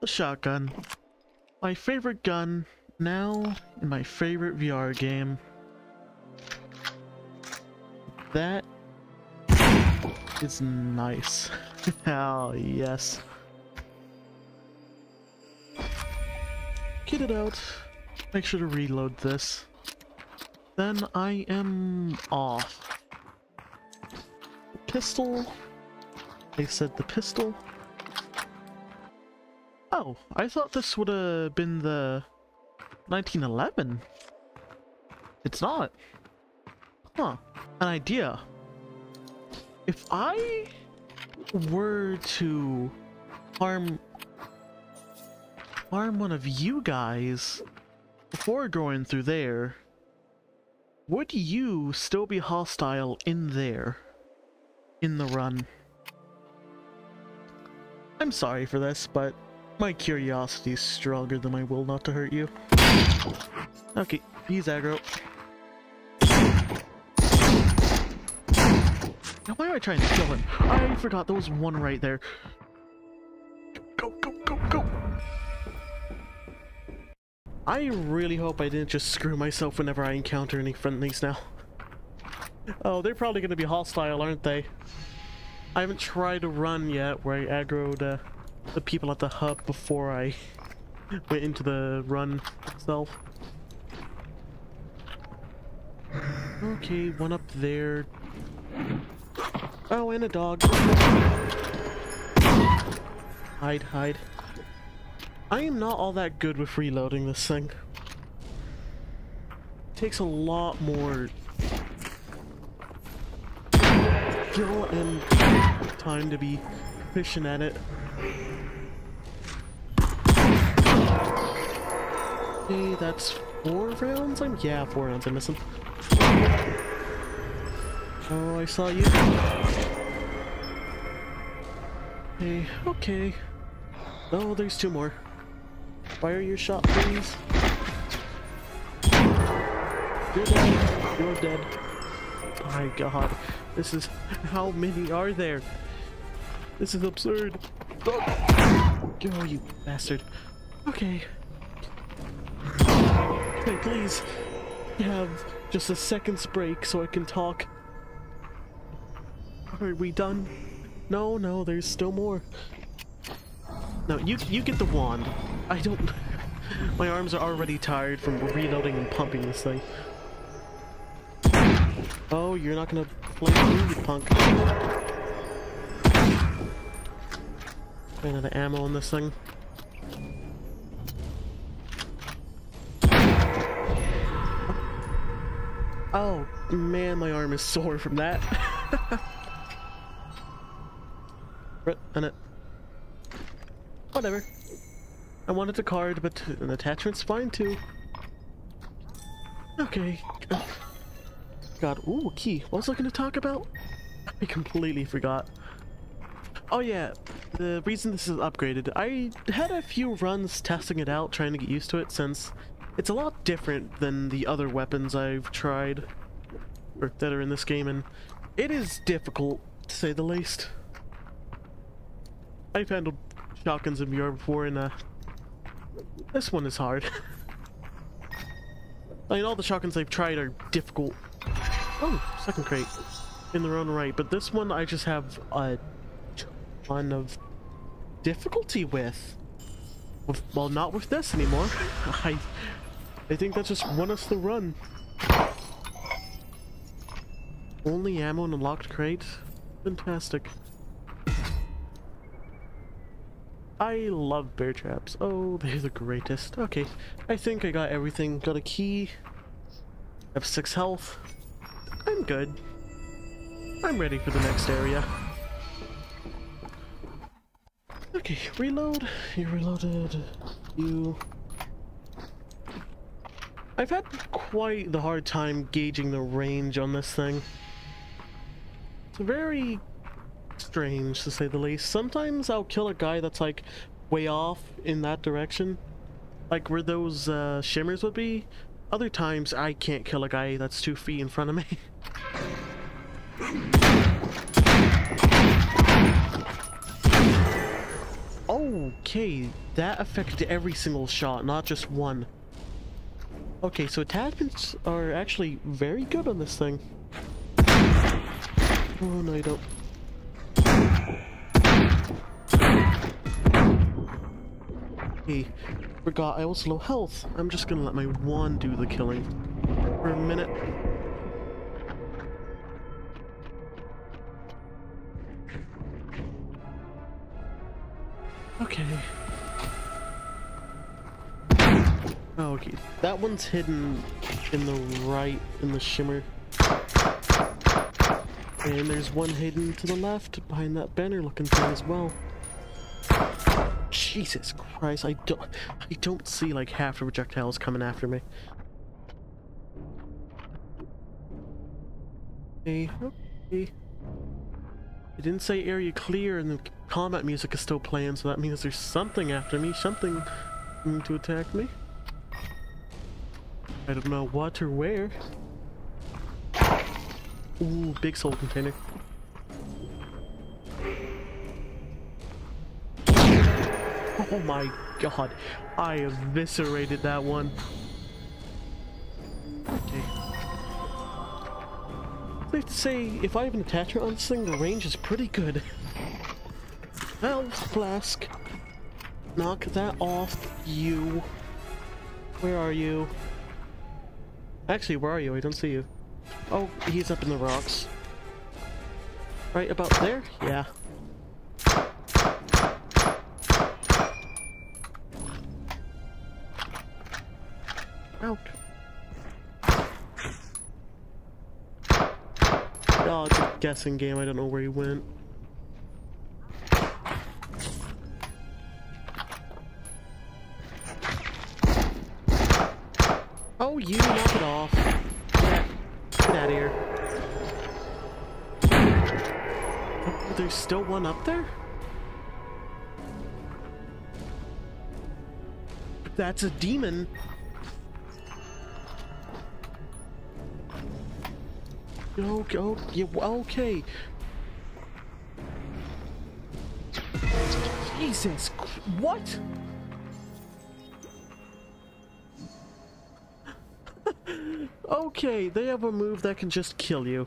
The shotgun. My favorite gun now in my favorite VR game. That is nice. Hell yes. Get it out. Make sure to reload this. Then I am off. Pistol. They said the pistol. I thought this would have been the 1911. It's not. Huh. An idea. If I were to harm harm one of you guys before going through there, would you still be hostile in there? In the run? I'm sorry for this, but my curiosity is stronger than my will not to hurt you. Okay, he's aggro. Now why am I trying to kill him? I forgot there was one right there. Go, go, go, go! I really hope I didn't just screw myself whenever I encounter any friendlies now. Oh, they're probably gonna be hostile, aren't they? I haven't tried to run yet where I aggroed uh, the people at the hub before I went into the run itself. Okay, one up there. Oh, and a dog. Hide, hide. I am not all that good with reloading this thing. It takes a lot more skill and time to be proficient at it. Okay, that's four rounds? I'm yeah, four rounds I'm missing. Oh, I saw you. Hey, okay. Oh, there's two more. Fire your shot, please. You're dead. You're dead. My god. This is... How many are there? This is absurd. Oh you bastard. Okay. Hey, please. Have just a second's break so I can talk. Are we done? No, no, there's still more. No, you you get the wand. I don't... My arms are already tired from reloading and pumping this thing. Oh, you're not gonna play me, you punk. Ran out of ammo on this thing. Oh, man, my arm is sore from that. and it... Whatever. I wanted a card, but an attachment's fine too. Okay. God, ooh, key. What was I gonna talk about? I completely forgot. Oh yeah, the reason this is upgraded, I had a few runs testing it out, trying to get used to it, since it's a lot different than the other weapons I've tried, or that are in this game, and it is difficult, to say the least. I've handled shotguns in VR before, and uh, this one is hard. I mean, all the shotguns I've tried are difficult. Oh, second crate. In their own right, but this one I just have a ton of difficulty with. with well, not with this anymore. I, I think that just won us the run. Only ammo in a locked crate? Fantastic. I love bear traps. Oh, they're the greatest. Okay, I think I got everything. Got a key. Have six health. I'm good. I'm ready for the next area. Okay, reload. You reloaded. You... I've had quite the hard time gauging the range on this thing. It's very strange, to say the least. Sometimes I'll kill a guy that's like way off in that direction, like where those uh, shimmers would be. Other times I can't kill a guy that's two feet in front of me. Okay, that affected every single shot, not just one. Okay, so attachments are actually very good on this thing. Oh, no, you don't. Hey, forgot I was low health. I'm just gonna let my wand do the killing for a minute. Okay. Oh, okay. That one's hidden in the right, in the shimmer. And there's one hidden to the left, behind that banner looking thing as well. Jesus Christ, I don't I don't see like half the projectiles coming after me. Okay, okay. It didn't say area clear in the combat music is still playing, so that means there's something after me, something to attack me. I don't know what or where. Ooh, big soul container. Oh my god, I eviscerated that one. Okay. Safe to say, if I have an attachment on this thing, the range is pretty good. Health flask. Knock that off, you. Where are you? Actually, where are you? I don't see you. Oh, he's up in the rocks. Right about there? Yeah. Out. Oh, it's a guessing game. I don't know where he went. Oh, you knock it off. Get, get out of here. Oh, there's still one up there? That's a demon. Okay, oh, yeah, okay. Jesus, what? Okay, they have a move that can just kill you.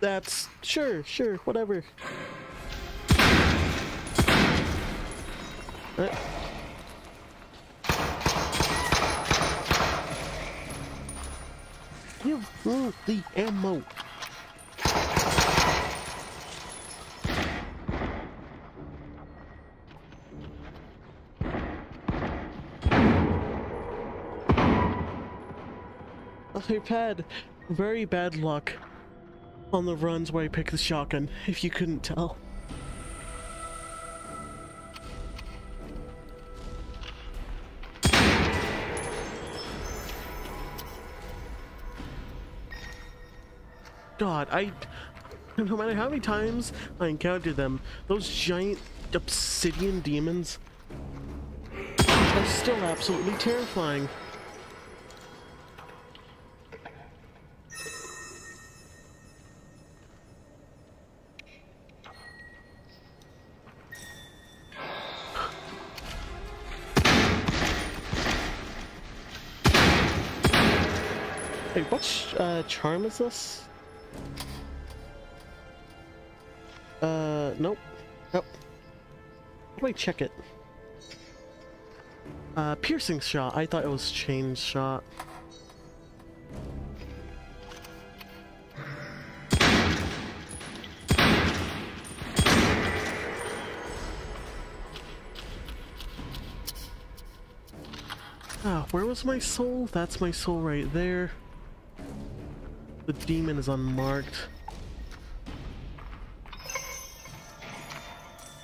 That's sure, sure, whatever. Uh, give the ammo. I've had very bad luck on the runs where I pick the shotgun, if you couldn't tell. God, I... No matter how many times I encounter them, those giant obsidian demons are still absolutely terrifying. Charm is this? Uh, nope. Nope. Do I check it? Uh, piercing shot. I thought it was chain shot. Ah, where was my soul? That's my soul right there. The demon is unmarked.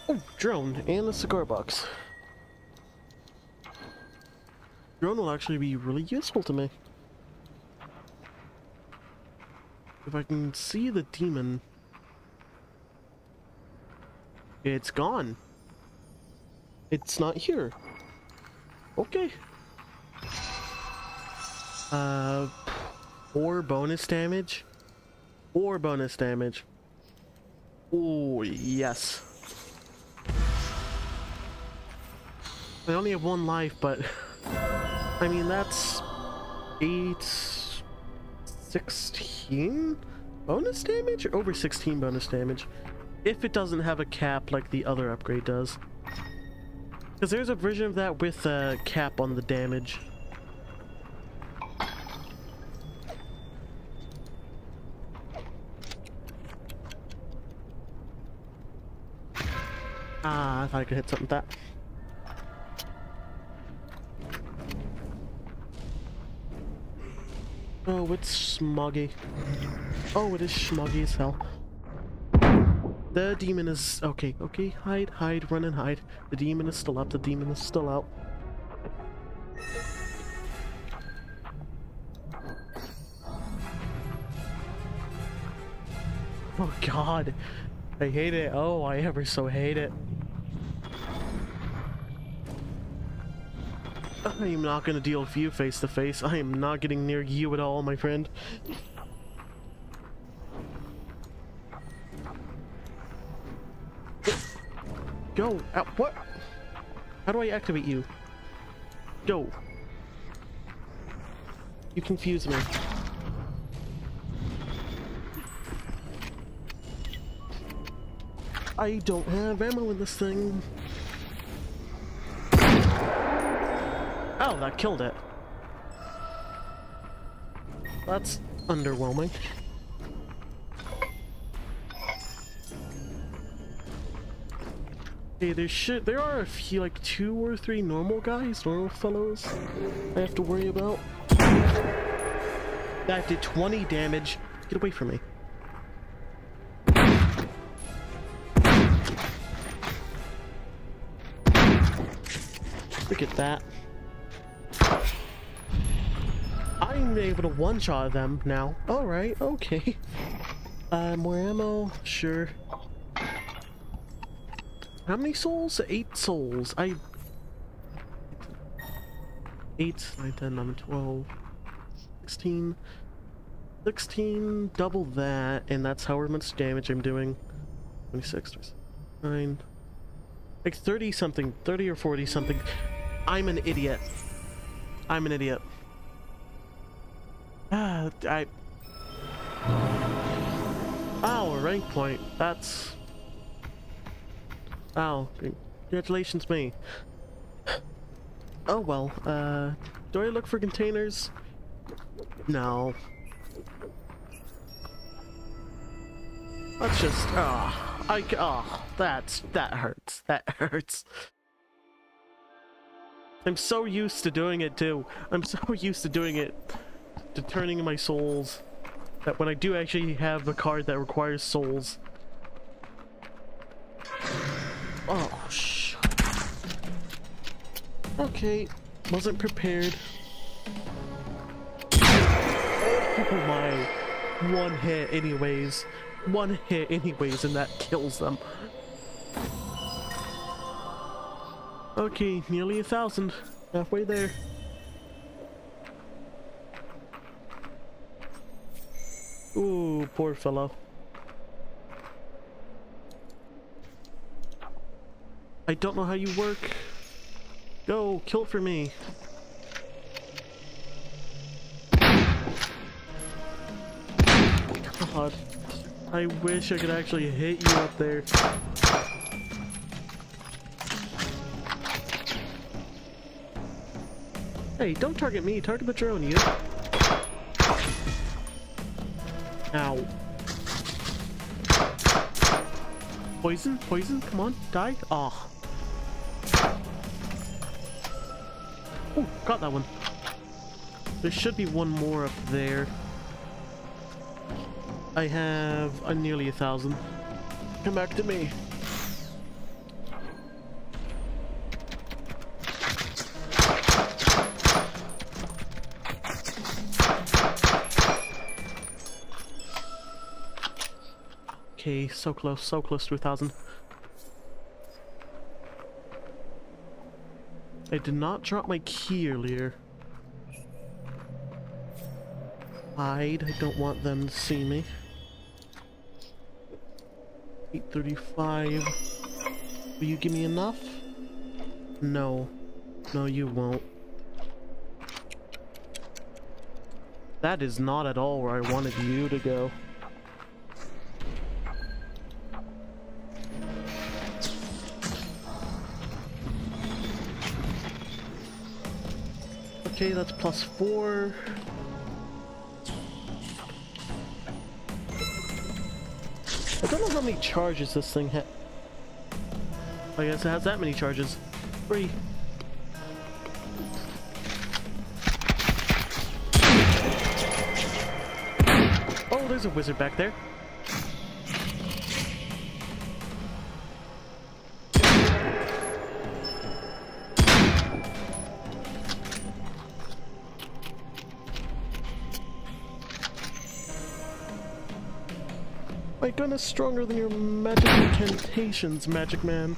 Oh, drone and a cigar box. Drone will actually be really useful to me. If I can see the demon... It's gone. It's not here. Okay. Uh, Four bonus damage? Four bonus damage. Oh, yes. I only have one life, but I mean that's eight, sixteen bonus damage or over 16 bonus damage if it doesn't have a cap like the other upgrade does. Because there's a version of that with a cap on the damage. Ah, thought I could hit something with that. Oh, it's smoggy. Oh, it is smoggy as hell. The demon is... Okay, okay, hide, hide, run and hide. The demon is still up, the demon is still out. Oh god, I hate it. Oh, I ever so hate it. I am not gonna deal with you face to face. I am not getting near you at all, my friend. Go! Out! What? How do I activate you? Go! You confuse me. I don't have ammo in this thing. Oh, that killed it. That's underwhelming. Hey, there should there are a few like two or three normal guys, normal fellows I have to worry about. That did 20 damage. Get away from me. Look at that. I'm able to one-shot them now. Alright, okay. Uh, more ammo? Sure. How many souls? Eight souls. I... 8, 9, 10, 11, 12, 16, 16, double that, and that's how much damage I'm doing. 26, 9, like 30 something, 30 or 40 something. I'm an idiot. I'm an idiot. Ah, I... Oh, a rank point. That's... Oh, congratulations me. Oh well, uh, do I look for containers? No. Let's just, ah, oh, I, oh, that's, that hurts, that hurts. I'm so used to doing it too. I'm so used to doing it, to my souls, that when I do actually have a card that requires souls, Oh, sh. Okay, wasn't prepared. Oh my. One hit anyways. One hit anyways and that kills them. Okay, nearly a thousand. Halfway there. Ooh, poor fellow. I don't know how you work. Go, kill for me. God. I wish I could actually hit you up there. Hey, don't target me, target the drone, you. Ow. Poison? Poison? Come on, die. Ah. Oh. Oh, got that one. There should be one more up there. I have a nearly a thousand. Come back to me. Okay, so close, so close to a thousand. I did not drop my key earlier. Hide, I don't want them to see me. 835. Will you give me enough? No. No, you won't. That is not at all where I wanted you to go. Okay, that's plus four. I don't know how many charges this thing has. I guess it has that many charges. Three. Oh, there's a wizard back there. Gun is stronger than your magic incantations, Magic Man.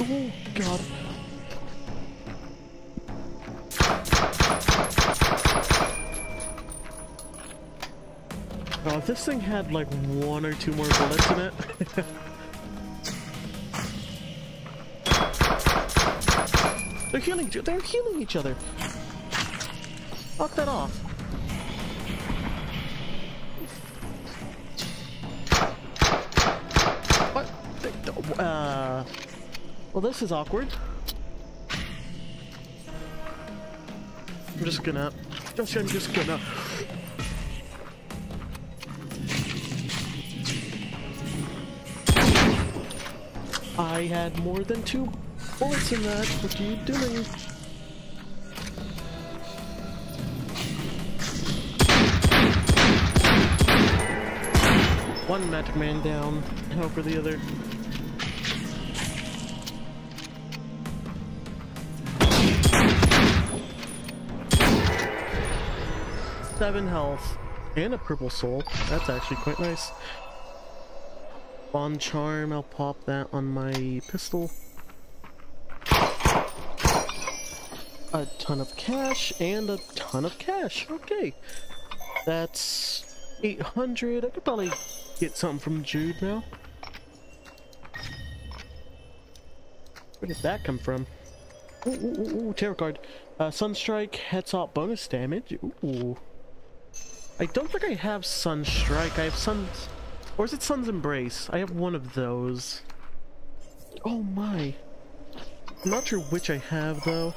Oh, God. Oh, if this thing had like one or two more bullets in it. they're healing. They're healing each other. Knock that off. Well, this is awkward. I'm just gonna. Just, I'm just gonna. I had more than two bullets in that. What are you doing? One magic man down. Help for the other. Seven health and a purple soul. That's actually quite nice. Bond charm, I'll pop that on my pistol. A ton of cash and a ton of cash. Okay. That's 800. I could probably get something from Jude now. Where did that come from? Ooh, ooh, ooh, ooh tarot card. Uh, Sunstrike, headshot bonus damage. Ooh. I don't think I have Sunstrike. I have Sun... Or is it Sun's Embrace? I have one of those. Oh my. I'm not sure which I have though.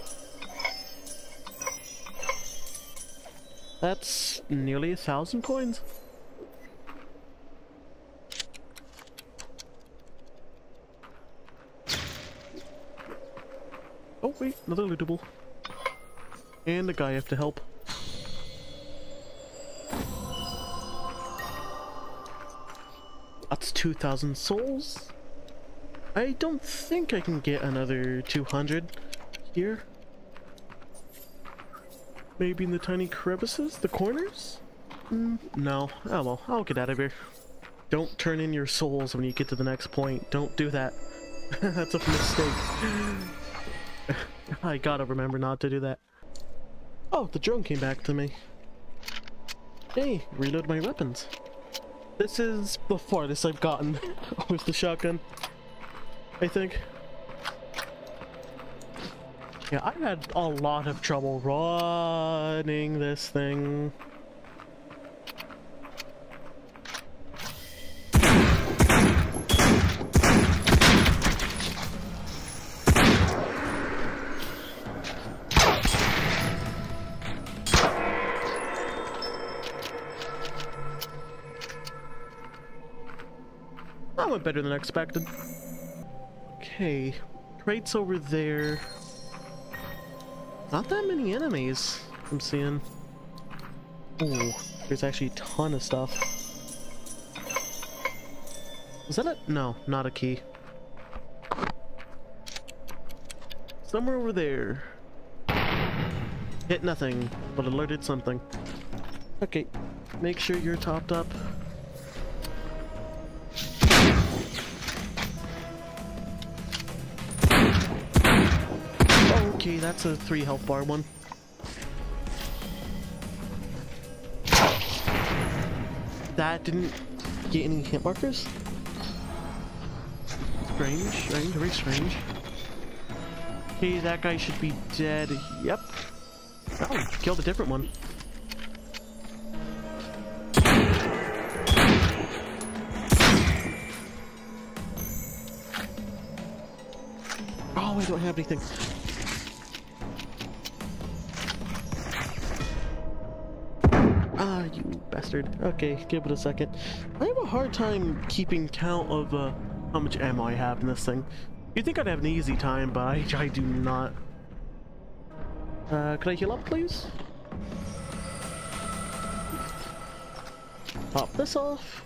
That's nearly a thousand coins. Oh wait, another lootable. And the guy I have to help. That's 2,000 souls. I don't think I can get another 200 here. Maybe in the tiny crevices? The corners? Mm, no. Oh well, I'll get out of here. Don't turn in your souls when you get to the next point. Don't do that. That's a mistake. I gotta remember not to do that. Oh, the drone came back to me. Hey, reload my weapons. This is the farthest I've gotten with the shotgun. I think. Yeah, I've had a lot of trouble running this thing. Better than expected. Okay, crates over there. Not that many enemies I'm seeing. Ooh, there's actually a ton of stuff. Is that a- no, not a key. Somewhere over there. Hit nothing, but alerted something. Okay, make sure you're topped up. Okay, that's a three health bar one. That didn't get any hit markers? Strange, strange, very strange. Okay, that guy should be dead. Yep. Oh, killed a different one. Oh, I don't have anything. You bastard. Okay, give it a second. I have a hard time keeping count of uh, how much ammo I have in this thing. You'd think I'd have an easy time, but I, I do not. Uh, could I heal up, please? Pop this off.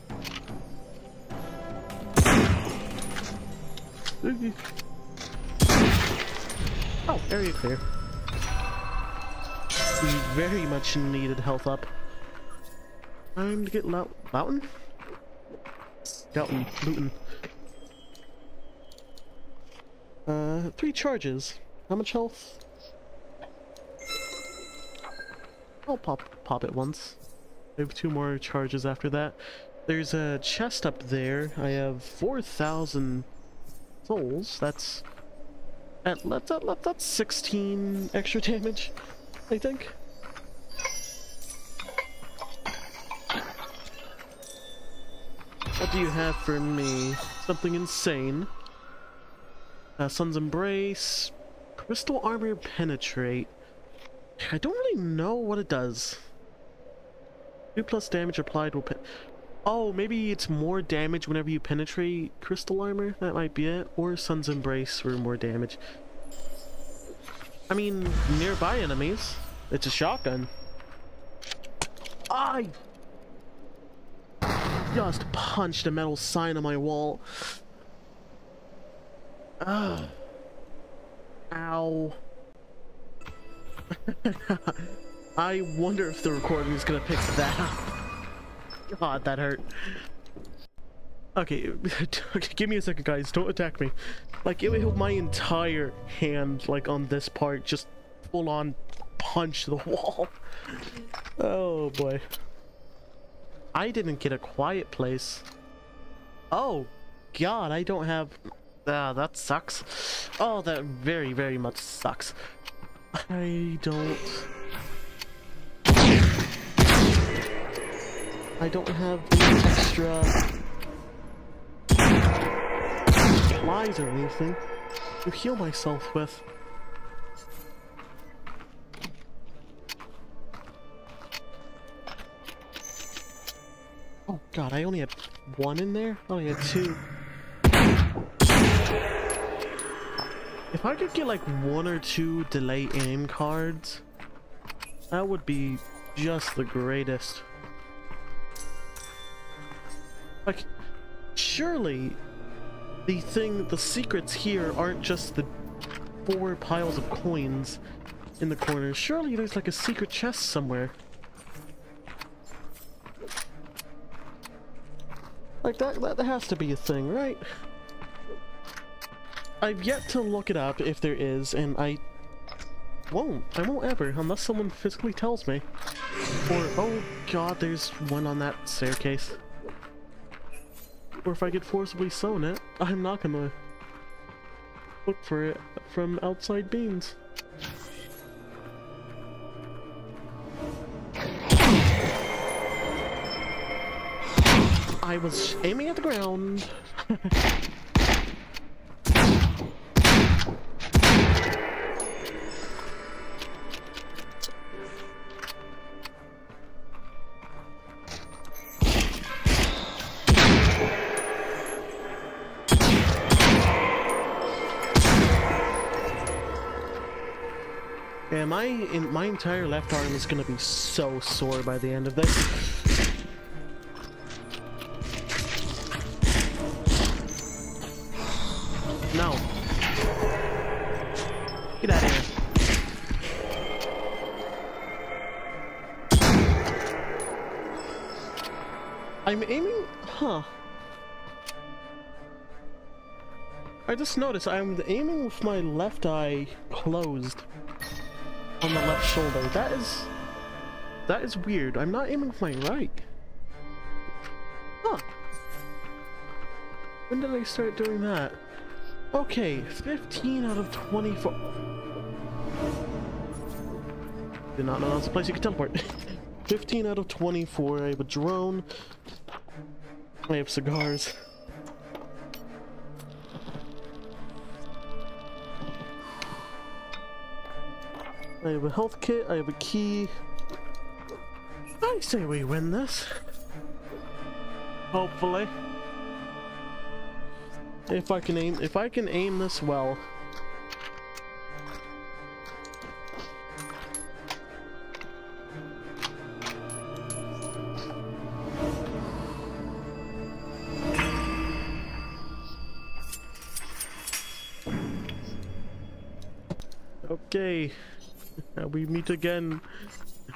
Oh, area clear. We very much needed health up. Time to get Lout Loughton? Loughton, Luton. Uh, three charges. How much health? I'll pop pop it once. I have two more charges after that. There's a chest up there. I have 4,000 souls. That's at let that let that's 16 extra damage, I think. What do you have for me? Something insane. Uh, Sun's Embrace. Crystal Armor Penetrate. I don't really know what it does. 2 plus damage applied will pen. Oh, maybe it's more damage whenever you penetrate crystal armor? That might be it. Or Sun's Embrace for more damage. I mean, nearby enemies. It's a shotgun. I just punched a metal sign on my wall. Ugh. Ow. I wonder if the recording is gonna pick that up. God, that hurt. Okay, give me a second, guys. Don't attack me. Like, it my entire hand, like, on this part, just full-on punch the wall. Oh, boy. I didn't get a quiet place. Oh, God, I don't have... Ah, that sucks. Oh, that very, very much sucks. I don't... I don't have extra supplies or anything to heal myself with. Oh god, I only had one in there? I only had two. If I could get like one or two delay aim cards, that would be just the greatest. Like, surely the thing, the secrets here aren't just the four piles of coins in the corner. Surely there's like a secret chest somewhere. Like that, that has to be a thing, right? I've yet to look it up if there is, and I won't. I won't ever, unless someone physically tells me. Or, oh god, there's one on that staircase. Or if I get forcibly sewn it, I'm not gonna look for it from outside beams. I was aiming at the ground. Yeah, my in, my entire left arm is gonna be so sore by the end of this. Just noticed I'm aiming with my left eye closed on the left shoulder. That is... That is weird. I'm not aiming with my right. Huh. When did I start doing that? Okay, 15 out of 24. Did not know that's a place you could teleport. 15 out of 24. I have a drone. I have cigars. I have a health kit. I have a key. I say we win this. Hopefully. If I can aim, if I can aim this well. Okay, we meet again.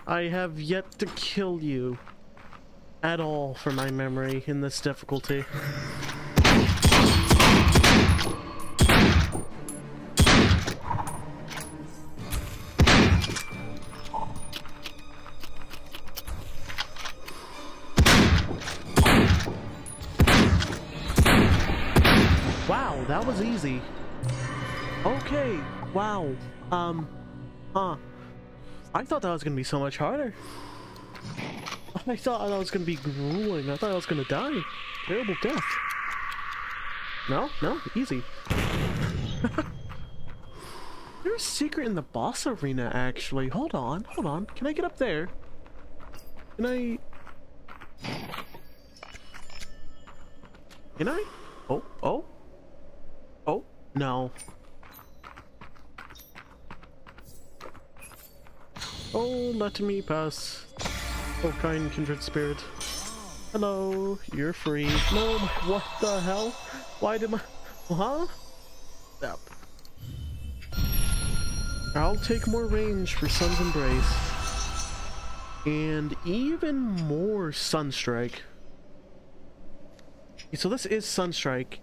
I have yet to kill you at all for my memory in this difficulty. Wow, that was easy. Okay, wow. Um, huh. I thought that was gonna be so much harder. I thought that was gonna be grueling. I thought I was gonna die. Terrible death. No, no, easy. There's a secret in the boss arena, actually. Hold on, hold on. Can I get up there? Can I... Can I? Oh, oh. Oh, no. Oh, let me pass. Oh, kind kindred spirit. Hello, you're free. No, what the hell? Why did my... Huh? Yep. I'll take more range for Sun's Embrace. And even more Sunstrike. So this is Sunstrike.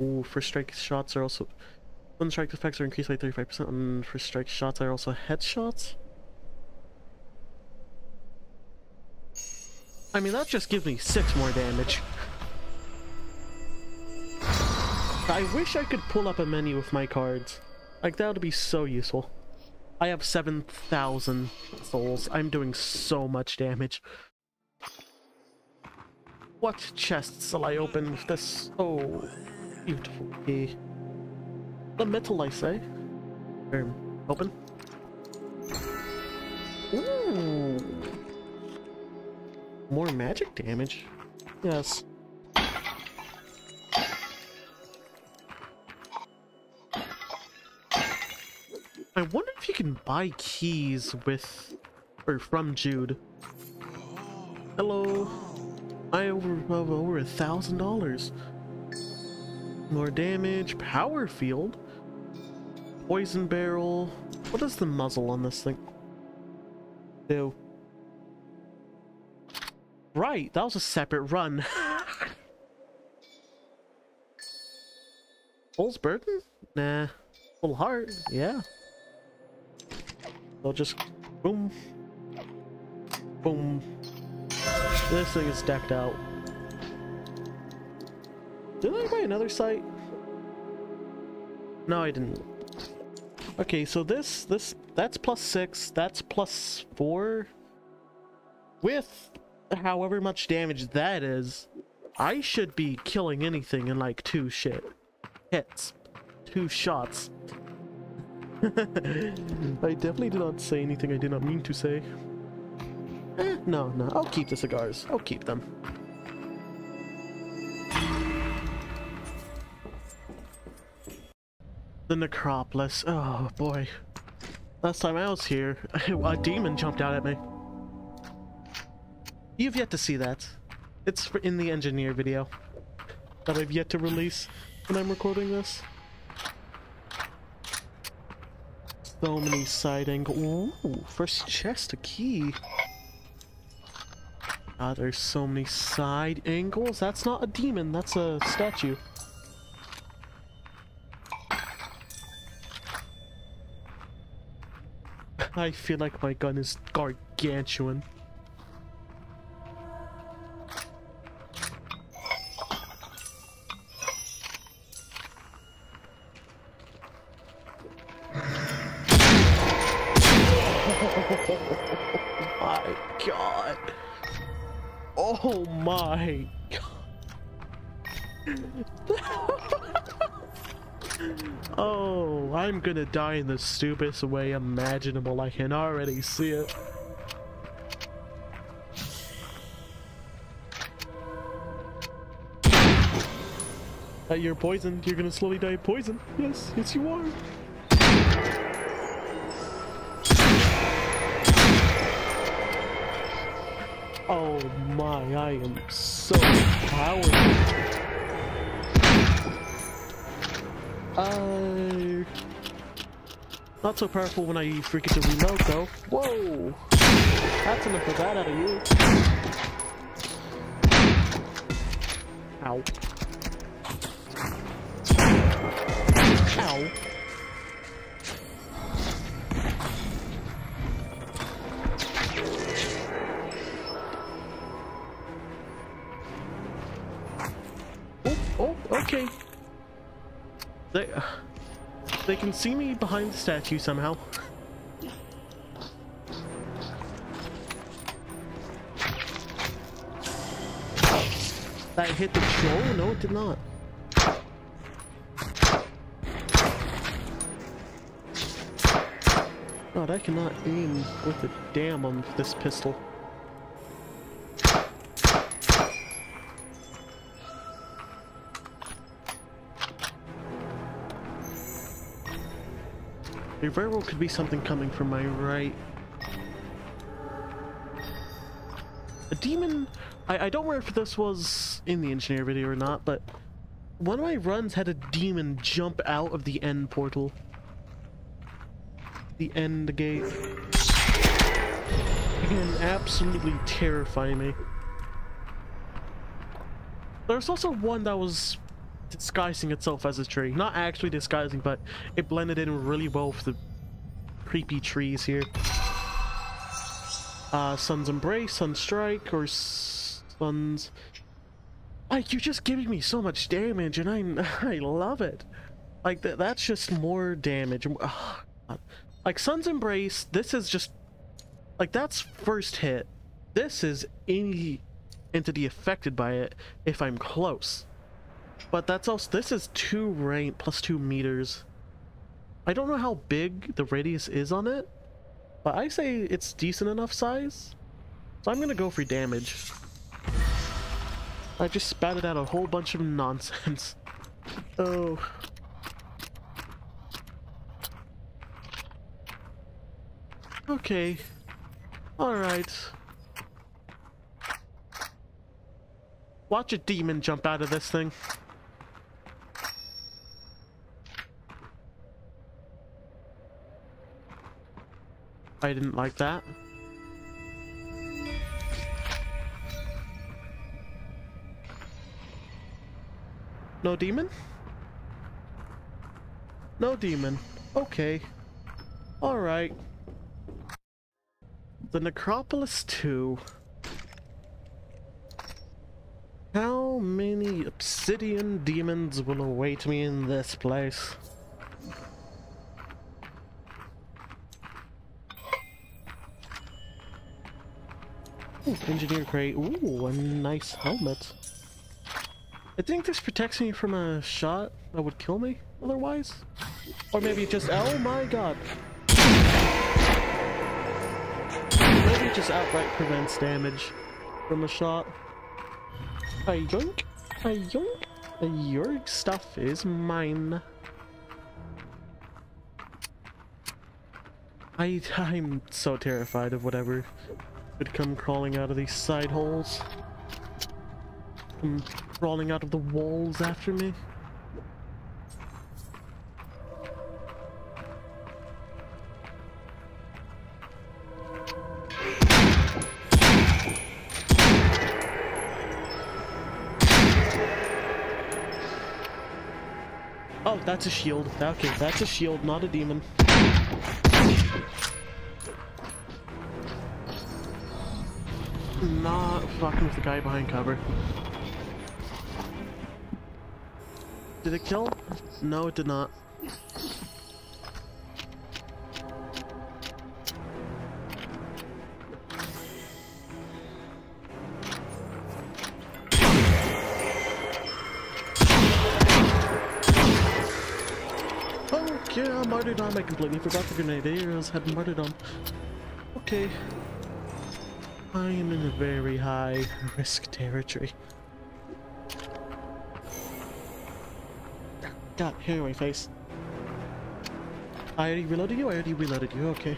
Ooh, first strike shots are also... Sunstrike effects are increased by 35% and first strike shots are also headshots. I mean, that just gives me six more damage. I wish I could pull up a menu with my cards. Like, that would be so useful. I have 7,000 souls. I'm doing so much damage. What chests shall I open with this? Oh, beautiful key. The metal, I say. Um, open. Ooh. More magic damage? Yes. I wonder if you can buy keys with or from Jude. Hello. I over over a thousand dollars. More damage, power field, poison barrel. What does the muzzle on this thing do? Right, that was a separate run. Full burden? Nah. Full heart? Yeah. I'll just boom. Boom. This thing is decked out. Did I buy another sight? No, I didn't. Okay, so this, this, that's plus six, that's plus four. With however much damage that is, I should be killing anything in like two shit hits. Two shots. I definitely did not say anything I did not mean to say. Eh, no, no, I'll keep the cigars. I'll keep them. The necropolis. Oh boy. Last time I was here, a demon jumped out at me. You've yet to see that. It's in the engineer video that I've yet to release when I'm recording this. So many side angles. Ooh, first chest, a key. Ah, there's so many side angles. That's not a demon, that's a statue. I feel like my gun is gargantuan. Gonna die in the stupidest way imaginable. I can already see it. Uh, you're poisoned. You're gonna slowly die of poison. Yes, yes you are. Oh my, I am so powerful. Uh, not so powerful when I forget to reload though. Whoa! That's enough of that out of you. Ow. Ow. Can see me behind the statue somehow. That hit the show? No, it did not. God, I cannot aim with a damn on this pistol. There very well could be something coming from my right. A demon... I, I don't remember if this was in the engineer video or not, but one of my runs had a demon jump out of the end portal. The end gate. And absolutely terrify me. There's also one that was disguising itself as a tree. Not actually disguising, but it blended in really well with the creepy trees here. Uh, Sun's Embrace, Sunstrike, or Sun's... Like, you're just giving me so much damage, and I, I love it. Like, th that's just more damage. like, Sun's Embrace, this is just... Like, that's first hit. This is any entity affected by it if I'm close. But that's also, this is two rank plus two meters. I don't know how big the radius is on it, but I say it's decent enough size. So I'm gonna go for damage. I just spatted out a whole bunch of nonsense. Oh. Okay. Alright. Watch a demon jump out of this thing. I didn't like that. No demon? No demon. Okay. Alright. The Necropolis 2. How many obsidian demons will await me in this place? Engineer crate. Ooh, a nice helmet. I think this protects me from a shot that would kill me otherwise. Or maybe just- oh my god. Maybe just outright prevents damage from a shot. A yoink, a yoink, your stuff is mine. I, I'm so terrified of whatever could come crawling out of these side holes. Come crawling out of the walls after me. Oh, that's a shield. Okay, that's a shield, not a demon. not fucking with the guy behind cover. Did it kill? No, it did not. Okay, I murdered martyrdom. I completely forgot the grenadiers had martyrdom. Okay. I am in a very high risk territory. God, hair my face. I already reloaded you? I already reloaded you, okay.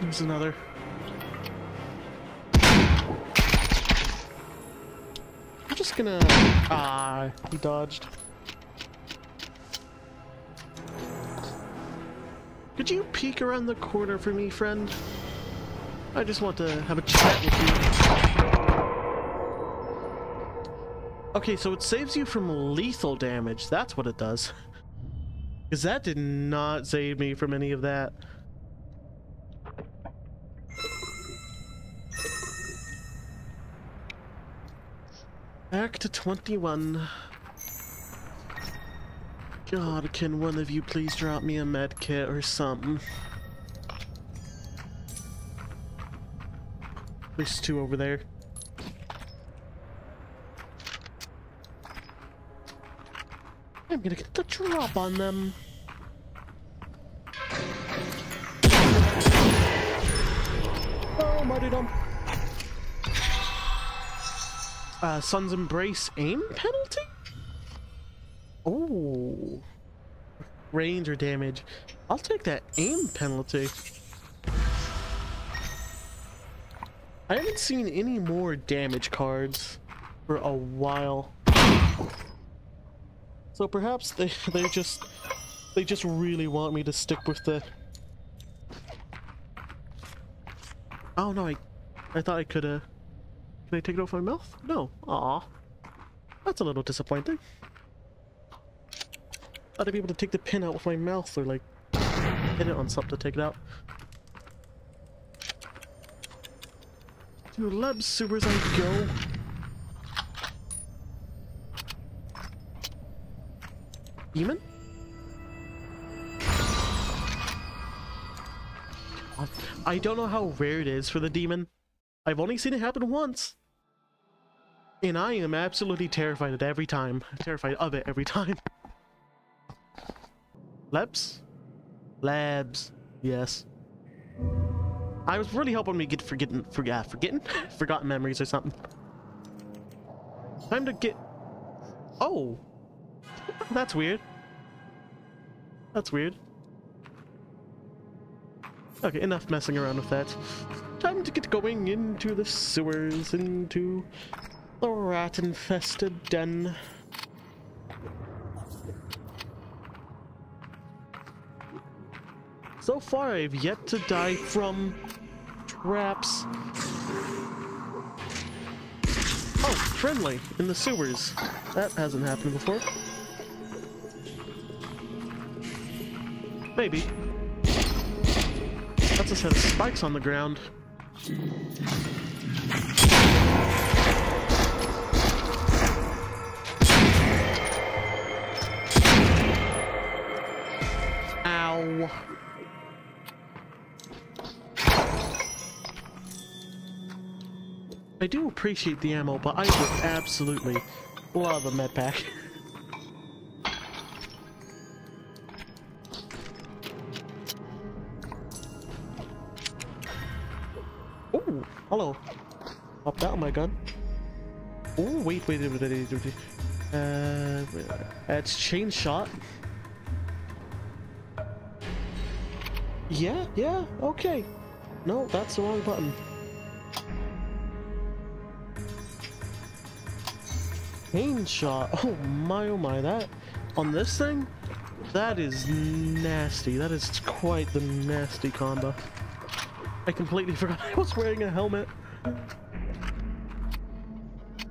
There's another. I'm just gonna... Ah, he dodged. Could you peek around the corner for me, friend? I just want to have a chat with you. Okay, so it saves you from lethal damage. That's what it does. Because that did not save me from any of that. Back to 21. God, can one of you please drop me a med kit or something? There's two over there. I'm gonna get the drop on them. Oh, mighty dumb. Uh, Sun's Embrace aim penalty? Oh. Range or damage. I'll take that aim penalty. I haven't seen any more damage cards for a while. So perhaps they they just they just really want me to stick with the Oh no, I I thought I could uh Can I take it off my mouth? No. Aw. That's a little disappointing. I'd be able to take the pin out with my mouth or like hit it on something to take it out. To lab sewers I go. Demon? I don't know how rare it is for the demon. I've only seen it happen once. And I am absolutely terrified it every time. Terrified of it every time. Labs? Labs. Yes. I was really hoping we get forgetting, for, yeah, forgetting, forgotten memories or something. Time to get. Oh, that's weird. That's weird. Okay, enough messing around with that. Time to get going into the sewers, into the rat-infested den. So far, I've yet to die from traps. Oh, friendly in the sewers. That hasn't happened before. Maybe. That's a set of spikes on the ground. I do appreciate the ammo, but I would absolutely love a med pack. Oh, hello. Popped out my gun. Oh, wait, wait, wait, wait, wait, wait. Uh, it's chain shot. Yeah, yeah, okay. No, that's the wrong button. Pain shot. Oh my, oh my, that on this thing, that is nasty. That is quite the nasty combo. I completely forgot I was wearing a helmet.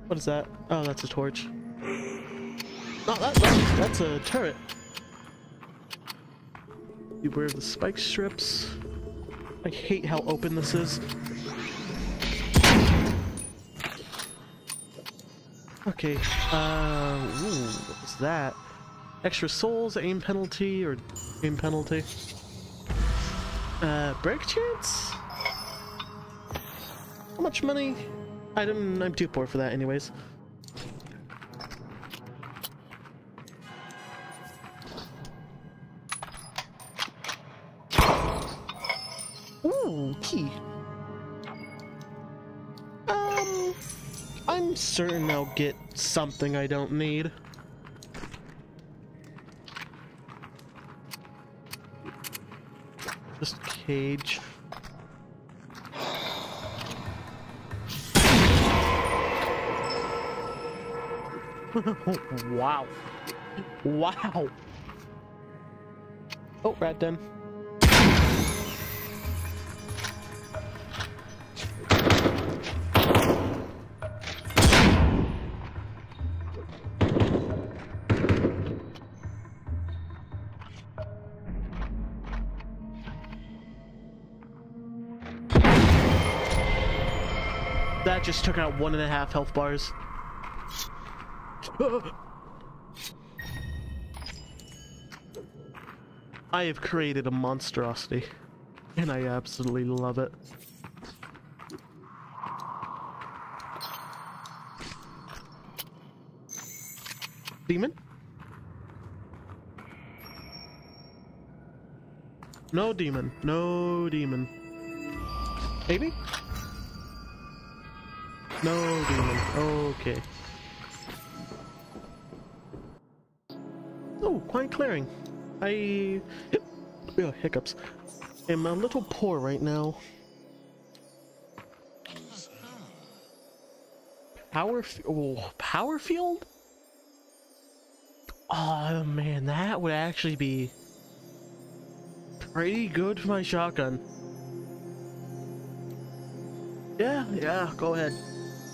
What is that? Oh, that's a torch. Oh, that, that, that's a turret. Beware of the spike strips. I hate how open this is. Okay, uh, ooh, what was that? Extra souls, aim penalty, or aim penalty? Uh, break chance? How much money? I don't, I'm too poor for that anyways. Ooh, key. I'm certain I'll get something I don't need. Just cage. wow. Wow. Oh, rat den. That just took out one and a half health bars. I have created a monstrosity, and I absolutely love it. Demon? No demon. No demon. Maybe? No demon. Okay. Oh, quiet clearing. I... Oh, hiccups. am a little poor right now. Power... Oh, power field? Oh, man, that would actually be... Pretty good for my shotgun. Yeah, yeah, go ahead.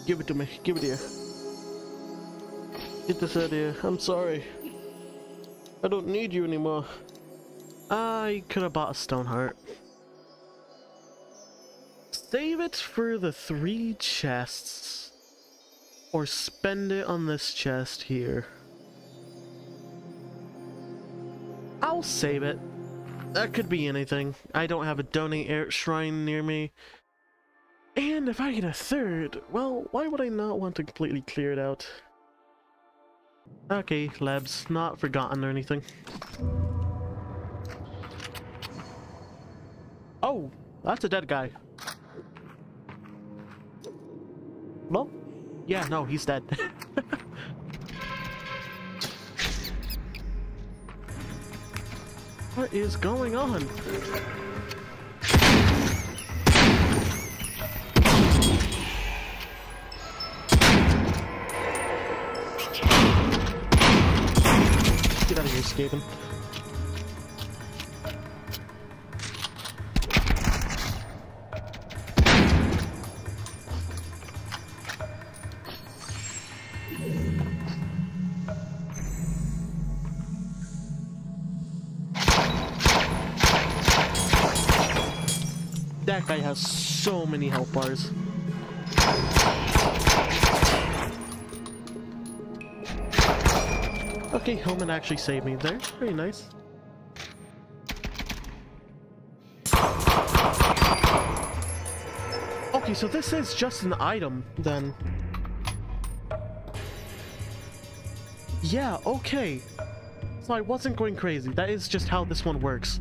Give it to me. Give it here. Get this out of here. I'm sorry. I don't need you anymore. I could have bought a stone heart. Save it for the three chests. Or spend it on this chest here. I'll save it. That could be anything. I don't have a donate air shrine near me. And if I get a third, well, why would I not want to completely clear it out? Okay, labs, not forgotten or anything. Oh, that's a dead guy. Well, yeah, no, he's dead. what is going on? That guy has so many health bars. Okay, Hillman actually saved me there. Very nice. Okay, so this is just an item, then. Yeah, okay. So I wasn't going crazy. That is just how this one works.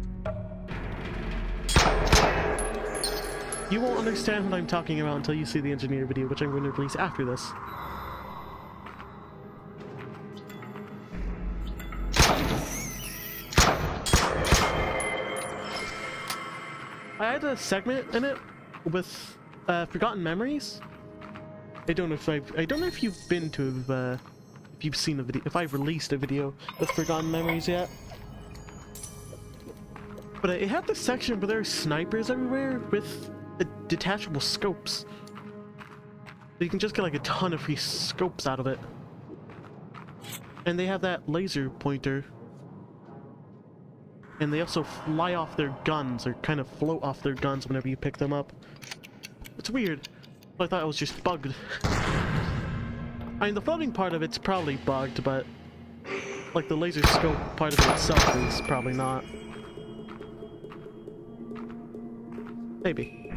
You won't understand what I'm talking about until you see the engineer video, which I'm going to release after this. Had a segment in it with uh, Forgotten Memories. I don't know if I've, I don't know if you've been to, uh, if you've seen a video, if I've released a video with Forgotten Memories yet. But it had this section where there are snipers everywhere with detachable scopes. So you can just get like a ton of free scopes out of it. And they have that laser pointer and they also fly off their guns, or kind of float off their guns whenever you pick them up. It's weird. I thought it was just bugged. I mean, the floating part of it's probably bugged, but like the laser scope part of it itself is probably not. Maybe.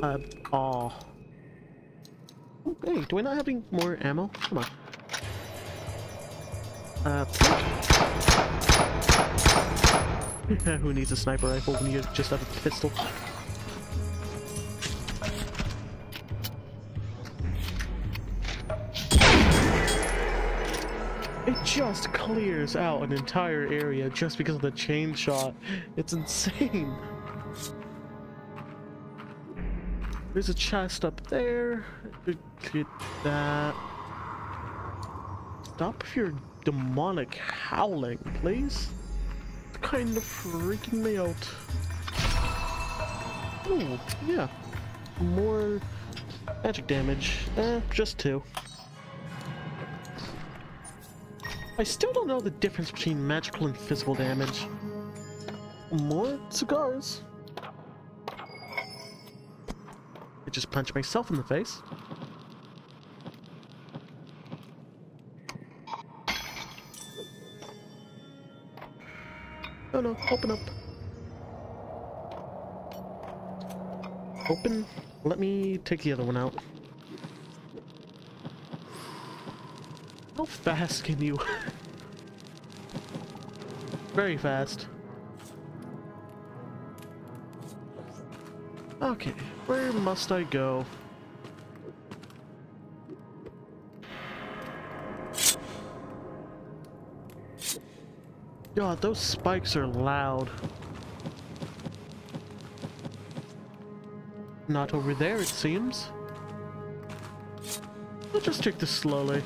Uh, aw. Hey, do I not have any more ammo? Come on. Uh, who needs a sniper rifle when you just have a pistol? It just clears out an entire area just because of the chain shot. It's insane. There's a chest up there. Get that. Stop your demonic howling, please. Kind of freaking me out. Oh, yeah. More magic damage. Eh, just two. I still don't know the difference between magical and physical damage. More cigars. I just punched myself in the face. Oh no, open up. Open. Let me take the other one out. How fast can you? Very fast. Okay, where must I go? God, those spikes are loud. Not over there, it seems. I'll just take this slowly.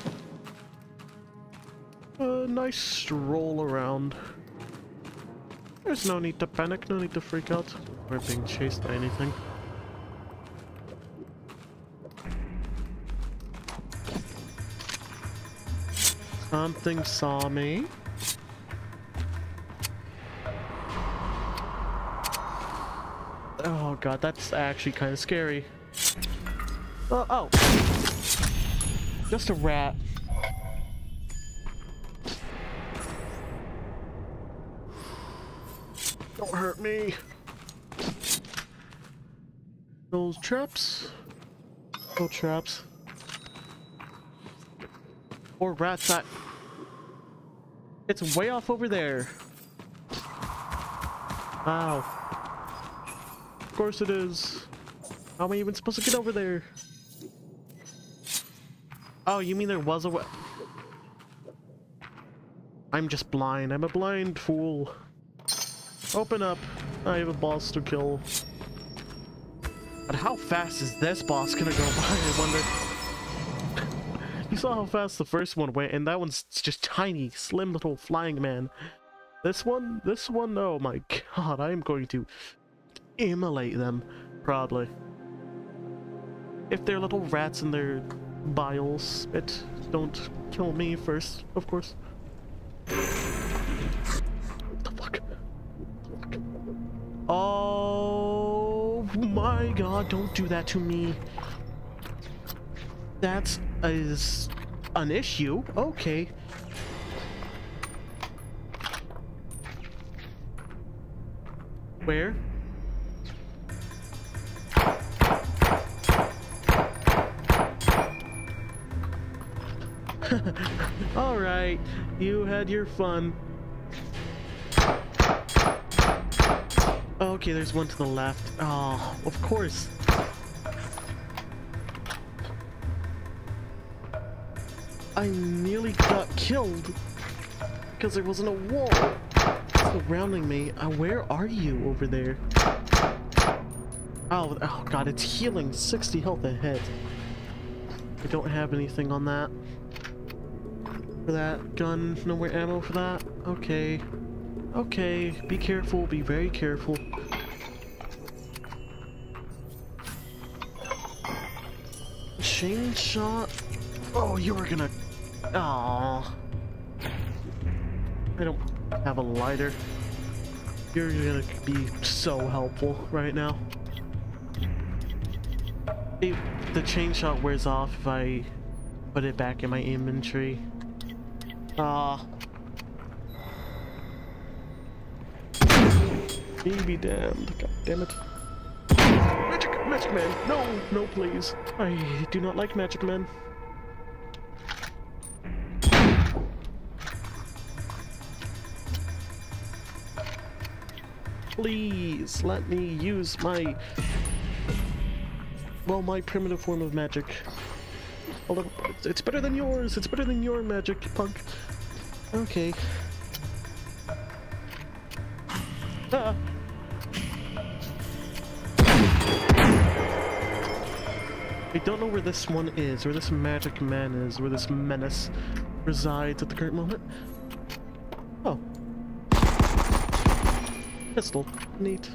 A nice stroll around. There's no need to panic, no need to freak out. We're being chased by anything. Something saw me. God, that's actually kind of scary. Oh, oh! Just a rat. Don't hurt me. Those traps. No traps. Or rats that. It's way off over there. Wow. Of course it is. How am I even supposed to get over there? Oh, you mean there was a way? I'm just blind. I'm a blind fool. Open up. I have a boss to kill. But how fast is this boss gonna go by, I wonder? you saw how fast the first one went, and that one's just tiny, slim little flying man. This one, this one, oh my god, I am going to immolate them, probably. If they're little rats in their bile spit, don't kill me first, of course. What the fuck? Oh my god, don't do that to me. That's is an issue. Okay. Where? Alright, you had your fun. Okay, there's one to the left. Oh, of course. I nearly got killed because there wasn't a wall surrounding me. Uh, where are you over there? Oh, oh god, it's healing 60 health ahead. I don't have anything on that. For that gun, no more ammo for that? Okay. Okay, be careful, be very careful. Chain shot? Oh, you were gonna... Oh. I don't have a lighter. You're gonna be so helpful right now. The chain shot wears off if I put it back in my inventory. Ah. Be damned. God damn it. Magic! Magic Man! No! No, please. I do not like Magic Man. Please let me use my... Well, my primitive form of magic. Although, it's better than yours! It's better than your magic, punk. Okay. Ah! I don't know where this one is, where this magic man is, where this menace resides at the current moment. Oh, Pistol. Neat.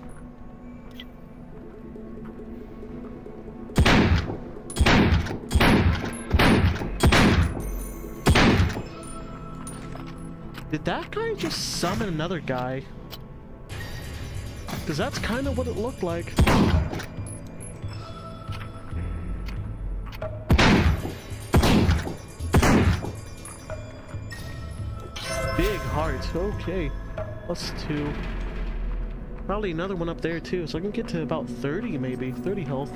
Did that guy just summon another guy? Because that's kind of what it looked like. Big heart, okay. Plus two. Probably another one up there too, so I can get to about 30 maybe, 30 health.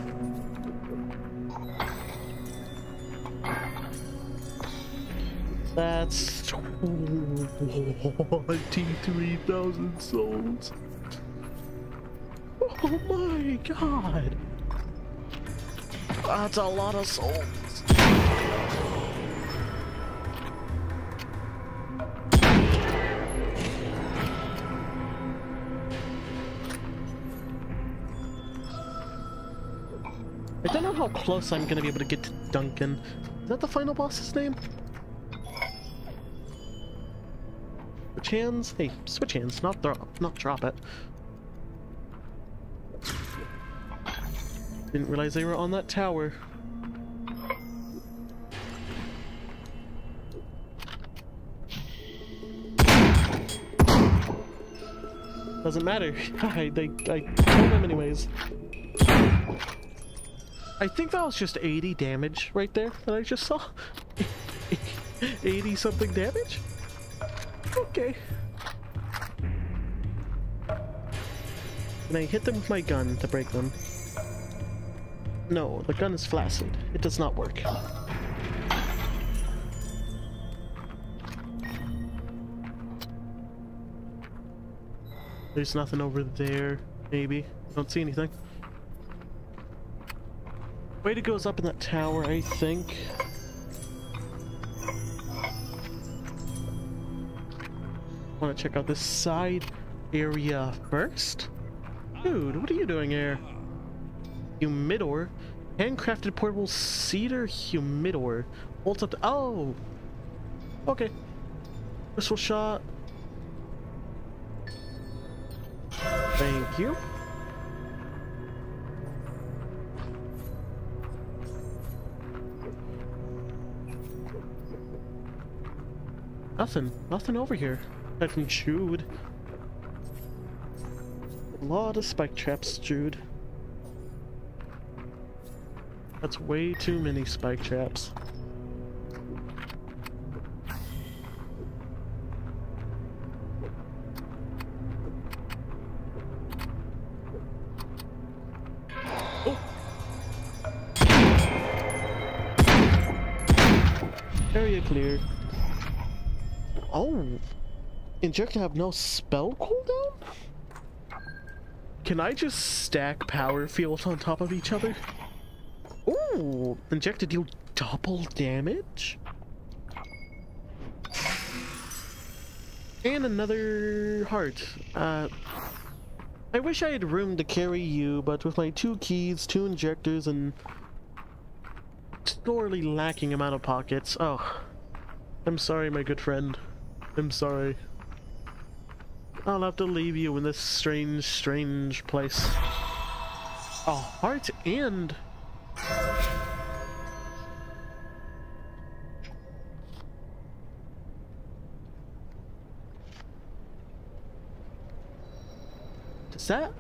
That's 23,000 souls. Oh my god! That's a lot of souls. I don't know how close I'm gonna be able to get to Duncan. Is that the final boss's name? Switch hands? Hey, switch hands, not throw not drop it. Didn't realize they were on that tower. Doesn't matter. I, they, I killed them anyways. I think that was just 80 damage right there that I just saw. 80 something damage? Okay. And I hit them with my gun to break them. No, the gun is flaccid. It does not work. There's nothing over there, maybe. Don't see anything. Way to go is up in that tower, I think. Want to check out this side area first? Dude, what are you doing here? Humidor? Handcrafted portable cedar humidor. Bolts up to- oh! Okay. Crystal shot. Thank you. Nothing. Nothing over here. From Jude. A lot of spike traps, Jude. That's way too many spike traps. Injector have no spell cooldown? Can I just stack power fields on top of each other? Ooh! Injector deal double damage? And another heart. Uh, I wish I had room to carry you, but with my two keys, two injectors, and sorely lacking amount of pockets, oh, I'm sorry, my good friend. I'm sorry. I'll have to leave you in this strange, strange place. A heart and... Does that...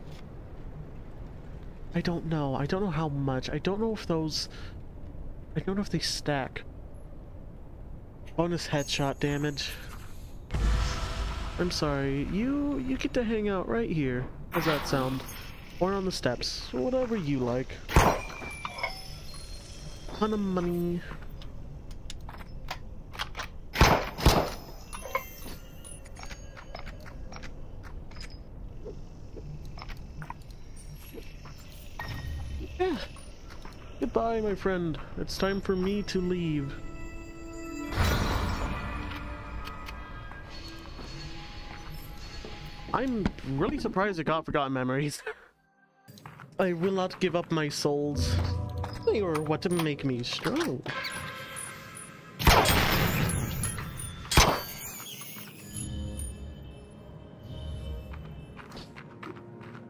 I don't know. I don't know how much. I don't know if those... I don't know if they stack. Bonus headshot damage. I'm sorry, you you get to hang out right here. How's that sound? Or on the steps. Whatever you like. Ton of money. Yeah. Goodbye, my friend. It's time for me to leave. I'm really surprised I got forgotten memories. I will not give up my souls. They are what to make me strong.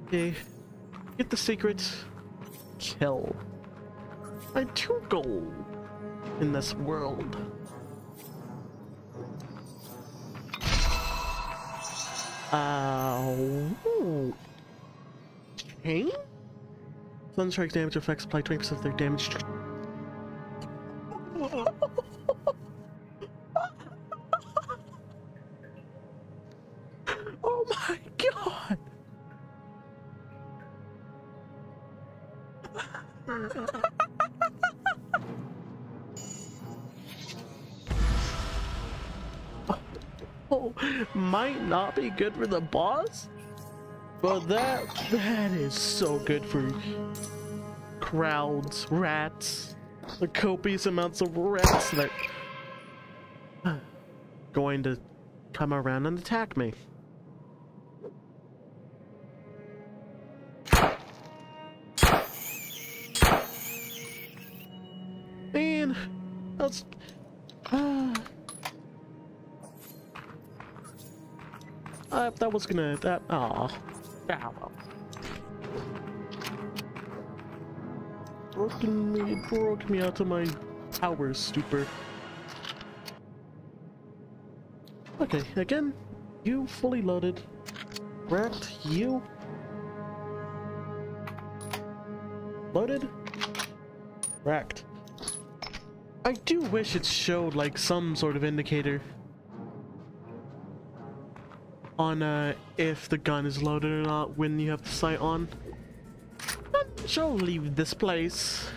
Okay. Get the secret. Kill. My true goal in this world. Uh, ooh. chain? Sunstrike damage effects apply 20% of their damage. Good for the boss, but that that is so good for crowds, rats, the copious amounts of rats that are going to come around and attack me. Was gonna that ah oh, broken me broke me out of my power stupor. Okay, again, you fully loaded. Wrecked, you loaded. Wrecked. I do wish it showed like some sort of indicator on uh, if the gun is loaded or not when you have the sight on. But shall leave this place.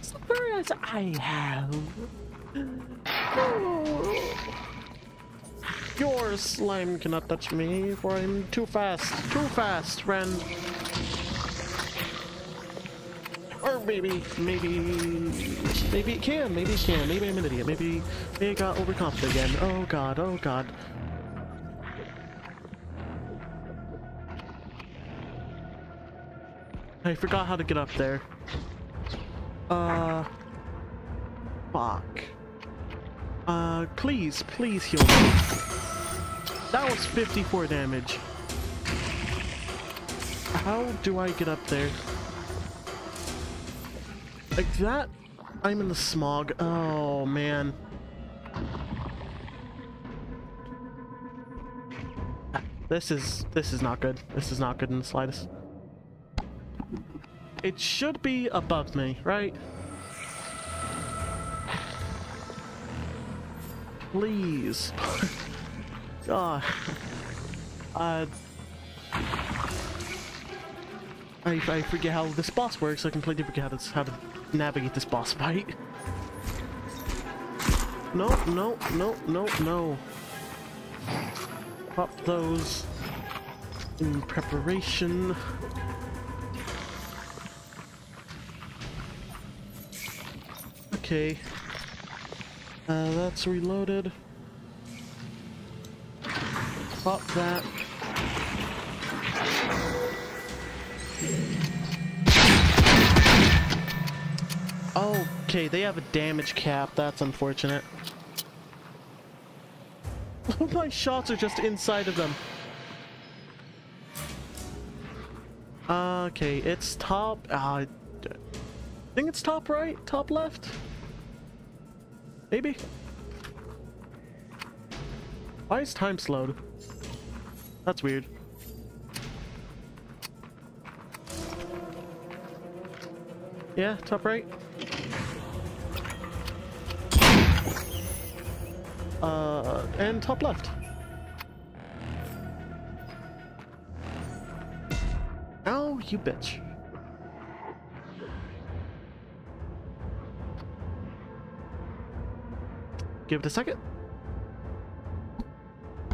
So far as I have. Your slime cannot touch me, for I'm too fast. Too fast, friend. Or maybe, maybe, maybe it can, maybe it can, maybe I'm an idiot, maybe, maybe I got overconfident again. Oh god, oh god. I forgot how to get up there. Uh, fuck. Uh, please, please heal me. That was 54 damage. How do I get up there? Like that? I'm in the smog. Oh, man. This is, this is not good. This is not good in the slightest. It should be above me, right? Please. God. Uh... I, I forget how this boss works. I completely forget how to, how to navigate this boss fight. No, no, no, no, no. Pop those in preparation. Okay. Uh, that's reloaded. Pop that. Okay, they have a damage cap. That's unfortunate. My shots are just inside of them. Okay, it's top. Uh, I think it's top right, top left. Maybe. Why is time slowed? That's weird. Yeah, top right. Uh, and top left. Now you bitch. Give it a second.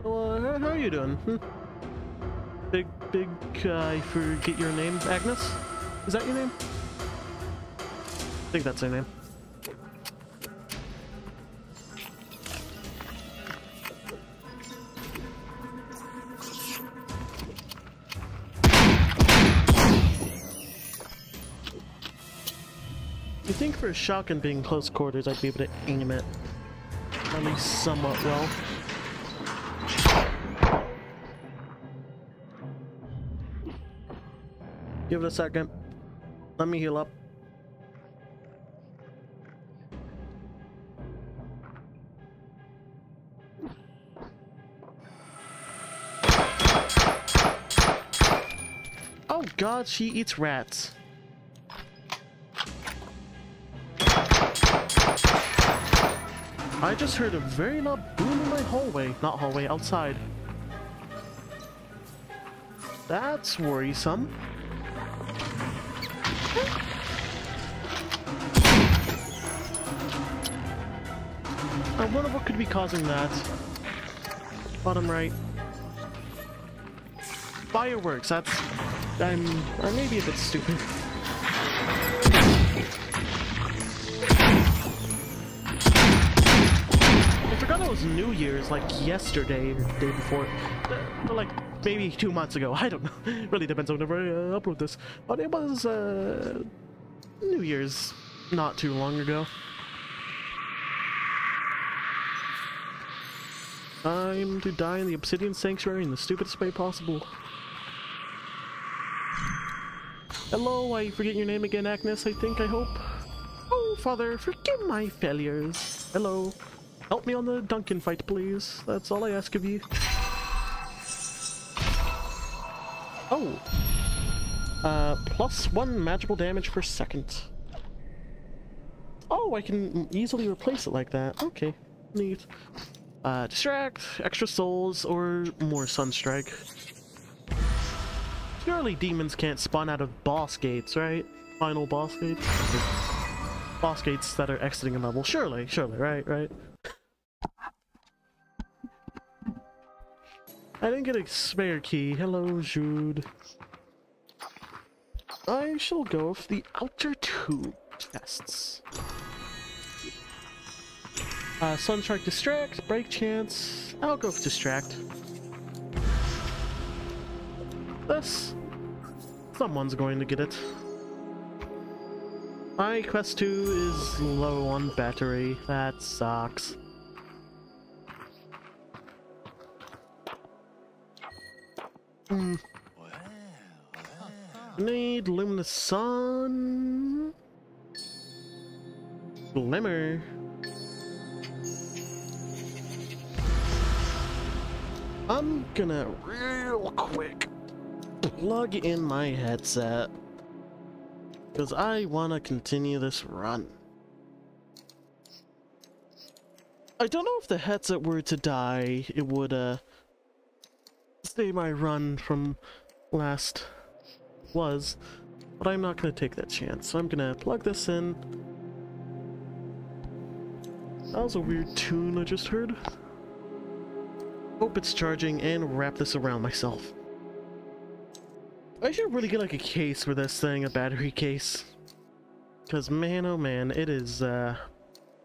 Well, how, how are you doing? Hmm? Big, big, uh, I forget your name, Agnes? Is that your name? I think that's her name. You think for a shotgun being close quarters, I'd be able to aim it at least somewhat well. Give it a second. Let me heal up. Oh god, she eats rats. I just heard a very loud boom in my hallway. Not hallway, outside. That's worrisome. I wonder what could be causing that. Bottom right. Fireworks, that's... I'm... I may be a bit stupid. Was New Year's, like yesterday or day before. Like, maybe two months ago. I don't know. really depends on whenever I upload this. But it was, uh... New Year's not too long ago. Time to die in the Obsidian Sanctuary in the stupidest way possible. Hello, I forget your name again, Agnes, I think, I hope. Oh, Father, forgive my failures. Hello. Help me on the Duncan fight, please. That's all I ask of you. Oh. Uh, plus one magical damage per second. Oh, I can easily replace it like that. Okay, neat. Uh, distract, extra souls, or more Sunstrike. Surely demons can't spawn out of boss gates, right? Final boss gates? boss gates that are exiting a level. Surely, surely, right, right? I didn't get a spare key. Hello, Jude. I shall go with the outer two tests. Uh, Sunstrike Distract, Break Chance. I'll go with Distract. This. Someone's going to get it. My Quest 2 is low on battery. That sucks. Hmm. Need Luminous Sun. Glimmer. I'm gonna real quick plug in my headset because I want to continue this run. I don't know if the headset were to die, it would uh stay my run from last was, but I'm not gonna take that chance. So I'm gonna plug this in. That was a weird tune I just heard. Hope it's charging and wrap this around myself. I should really get like a case for this thing, a battery case. Because man oh man, it is uh,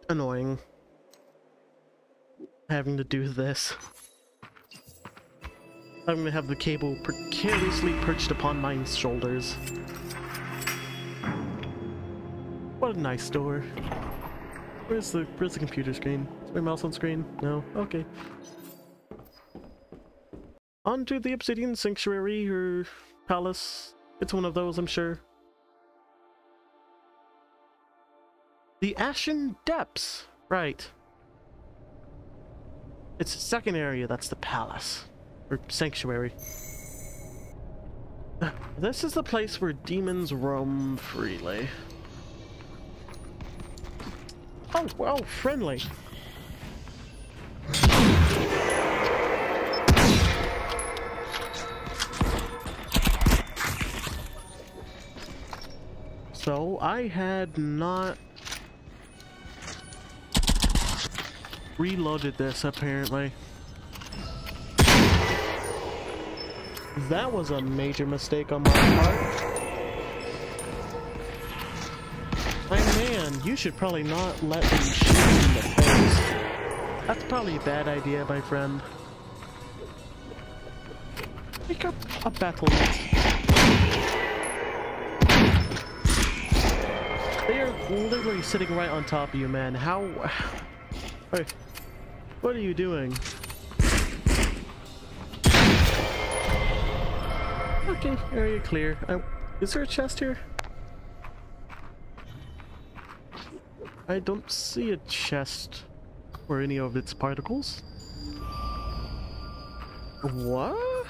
annoying having to do this. I'm gonna have the cable precariously perched upon my shoulders. What a nice door. Where's the where's the computer screen? Is my mouse on screen? No? Okay. Onto the Obsidian Sanctuary or Palace. It's one of those, I'm sure. The Ashen Depths. Right. It's the second area that's the palace. Or sanctuary. This is the place where demons roam freely. Oh, well, friendly. So I had not reloaded this apparently. That was a major mistake on my part. My man, you should probably not let me shoot you in the face. That's probably a bad idea, my friend. Pick up a battle They are literally sitting right on top of you, man. How... Hey, what are you doing? Okay, area clear. Uh, is there a chest here? I don't see a chest or any of its particles. What?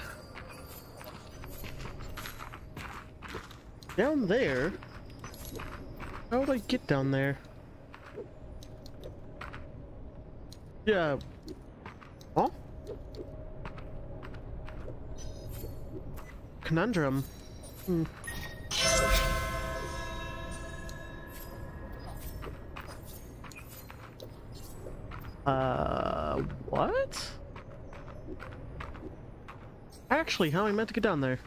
Down there? How would I get down there? Yeah. Conundrum. Hmm. Uh, what? Actually, how am I meant to get down there?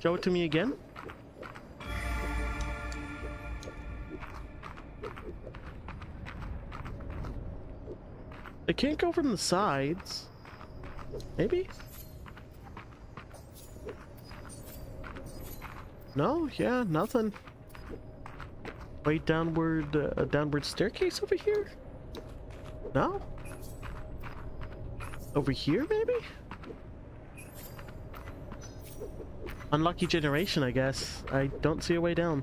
Show it to me again? It can't go from the sides. Maybe? No, yeah, nothing. Wait, downward, uh, a downward staircase over here? No? Over here, maybe? Unlucky generation, I guess. I don't see a way down.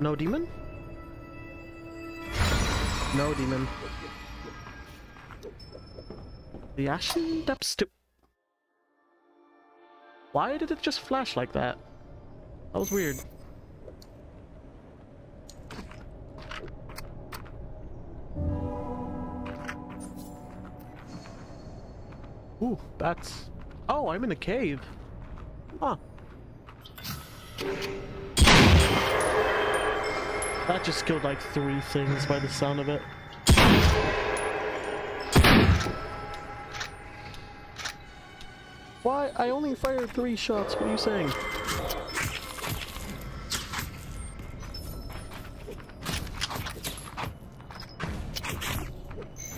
No demon? No demon. The Ashen Depths to... Why did it just flash like that? That was weird. Ooh, bats. Oh, I'm in a cave. Huh. That just killed like three things by the sound of it. Why? I only fired three shots, what are you saying?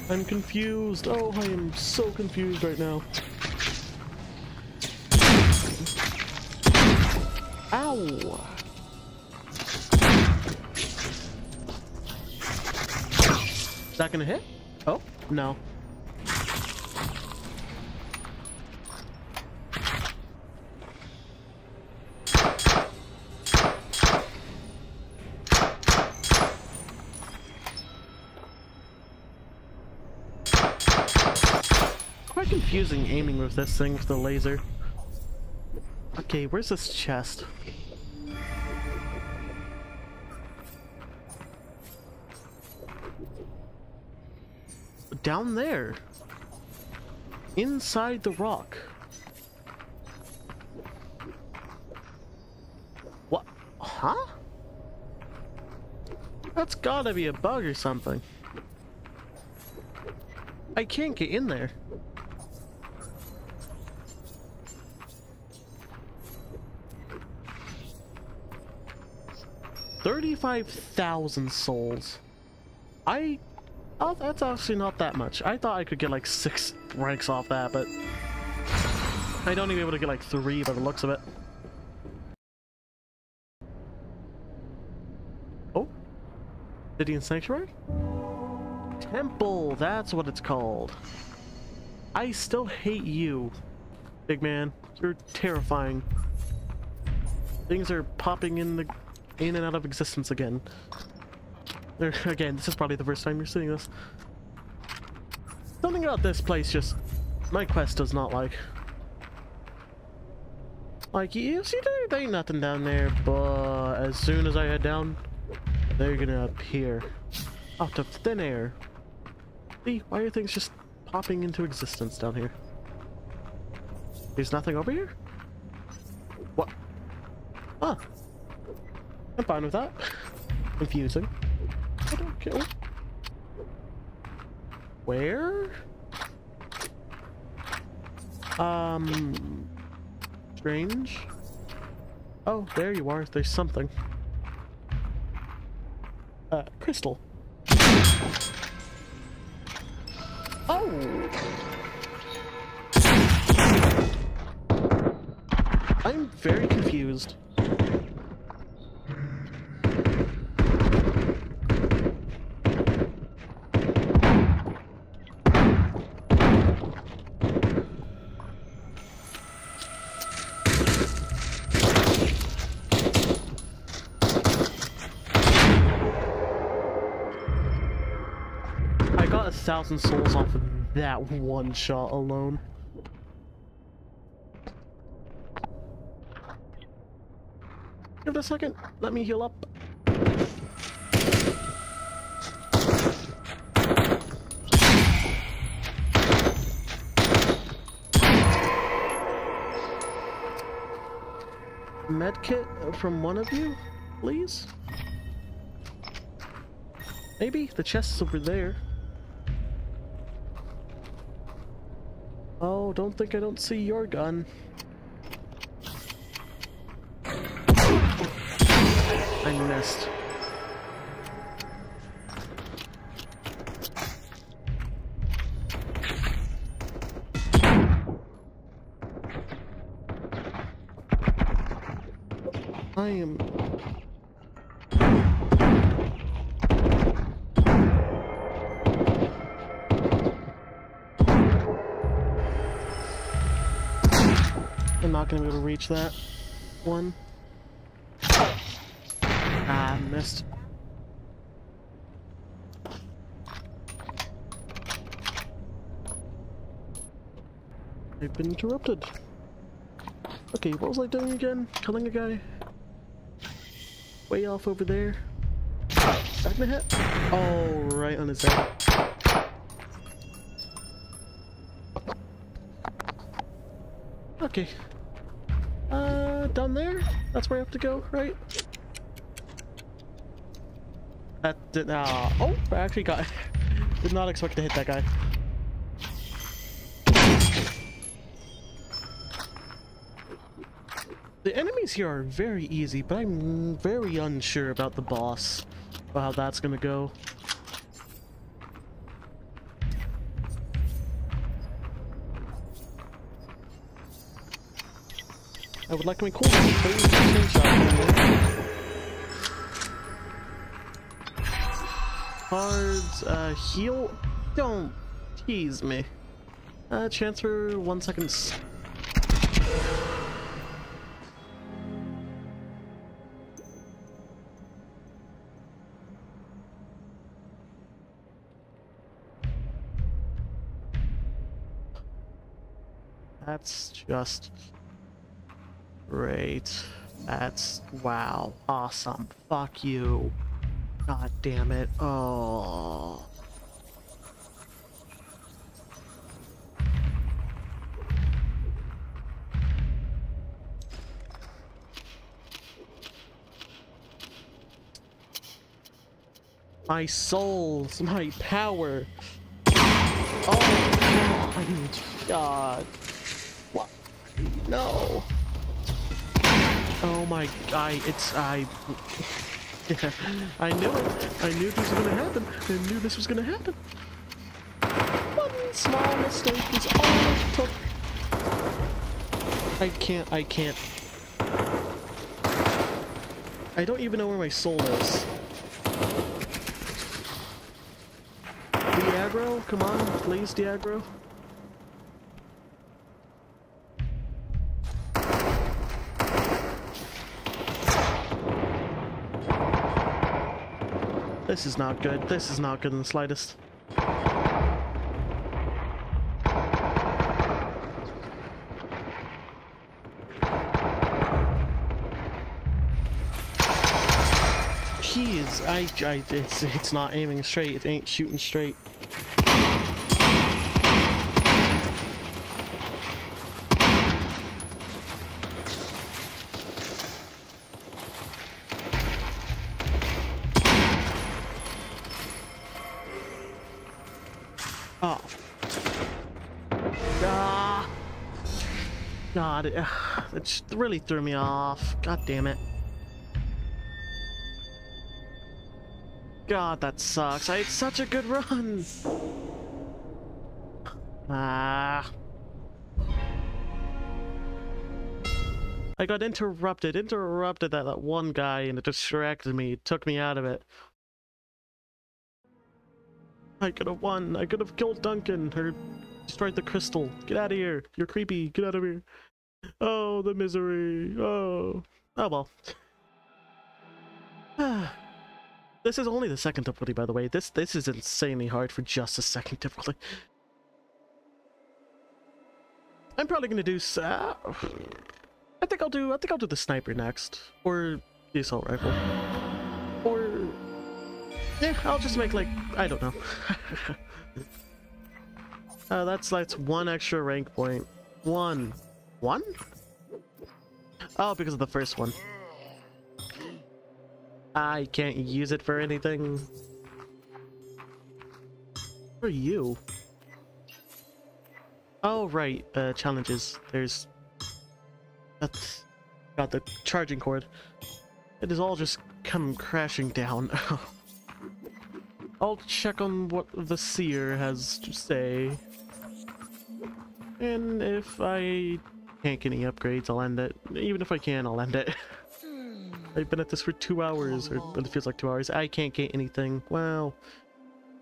I'm confused. Oh, I am so confused right now. Ow! Is that gonna hit? Oh, no. Quite confusing aiming with this thing with the laser. Okay, where's this chest? down there. Inside the rock. What? Huh? That's gotta be a bug or something. I can't get in there. Thirty-five thousand souls. I Oh, that's actually not that much. I thought I could get like six ranks off that, but I'd only be able to get like three by the looks of it. Oh, Lydian Sanctuary? Temple, that's what it's called. I still hate you, big man. You're terrifying. Things are popping in the in and out of existence again. Again, this is probably the first time you're seeing this. Something about this place just... My quest does not like. Like, you see there, there ain't nothing down there, but as soon as I head down, they're gonna appear. Out of thin air. See, why are things just popping into existence down here? There's nothing over here? What? Ah. I'm fine with that. Confusing. I don't care. Where? Um... Strange. Oh, there you are. There's something. Uh, crystal. Oh! I'm very confused. Thousand souls off of that one shot alone. Give it a second. Let me heal up. Medkit from one of you, please? Maybe? The chest is over there. Don't think I don't see your gun. I missed. I am... gonna be able to reach that one. Ah, missed. I've been interrupted. Okay, what was I doing again? Killing a guy? Way off over there. That gonna hit? Oh, right on his head. Okay. Down there? That's where I have to go, right? That did, uh, oh, I actually got, did not expect to hit that guy. The enemies here are very easy, but I'm very unsure about the boss, how that's gonna go. I would like to record a screenshot. Cards, uh, heal? Don't tease me. Uh, transfer, one second. That's just great. That's wow. Awesome. Fuck you. God damn it. Oh. My souls, my power. Oh, my God. What? No. Oh my, I, it's, I, I knew it. I knew this was gonna happen. I knew this was gonna happen. One small mistake is all it took. I can't, I can't. I don't even know where my soul is. Diagro, come on, please, Diagro. This is not good. This is not good in the slightest. He is. I. I. It's. It's not aiming straight. It ain't shooting straight. It, really threw me off. God damn it. God, that sucks. I had such a good run. Ah. I got interrupted, interrupted that, that one guy and it distracted me, took me out of it. I could have won, I could have killed Duncan, or destroyed the crystal. Get out of here, you're creepy, get out of here. Oh, the misery, oh. Oh well. this is only the second difficulty, by the way. This this is insanely hard for just a second difficulty. I'm probably gonna do. Uh, I think I'll do. I think I'll do the sniper next, or the assault rifle, or yeah, I'll just make like I don't know. uh, that's that's one extra rank point. One, one. Oh, because of the first one. I can't use it for anything. Who are you? Oh, right, uh, challenges. There's... That's... Got the charging cord. It is all just come crashing down. I'll check on what the seer has to say. And if I can't get any upgrades, I'll end it. Even if I can, I'll end it. I've been at this for two hours, or it feels like two hours. I can't get anything. Wow.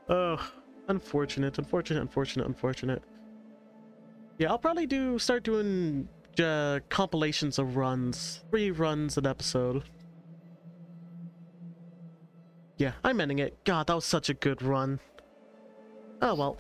Ugh. Unfortunate, unfortunate, unfortunate, unfortunate. Yeah, I'll probably do start doing uh, compilations of runs. Three runs an episode. Yeah, I'm ending it. God, that was such a good run. Oh well.